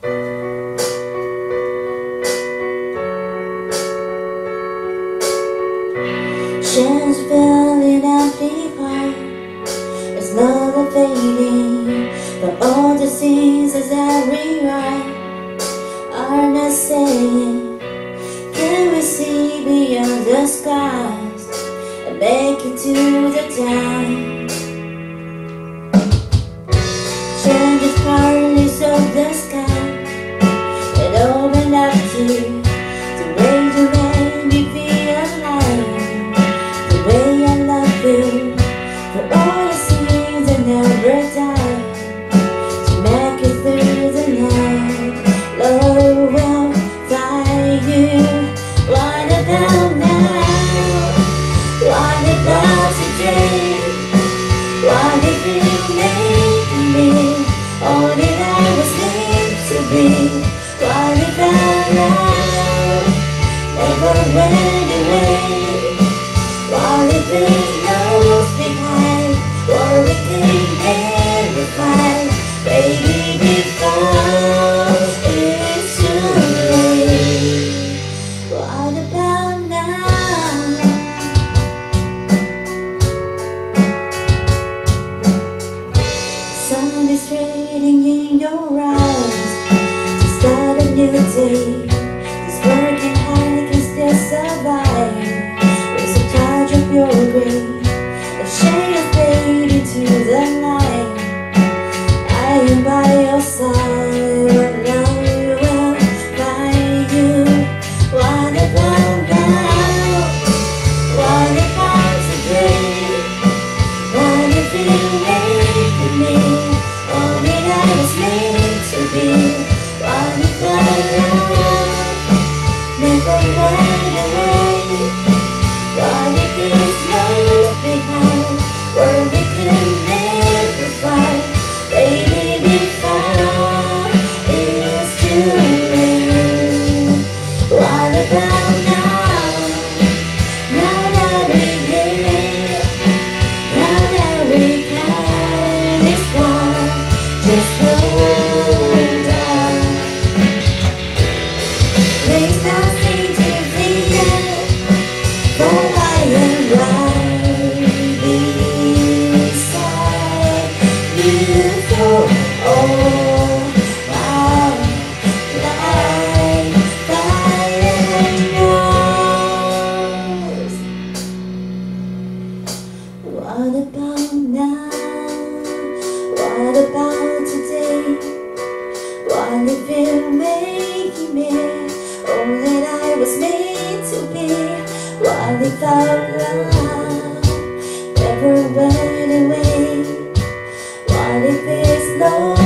Shadows filling up the park. It's not fading But all the scenes as I rewrite Are not saying your way. What about now? What about today? What if you're making me all that I was made to be? What if our love never went away? What if it's no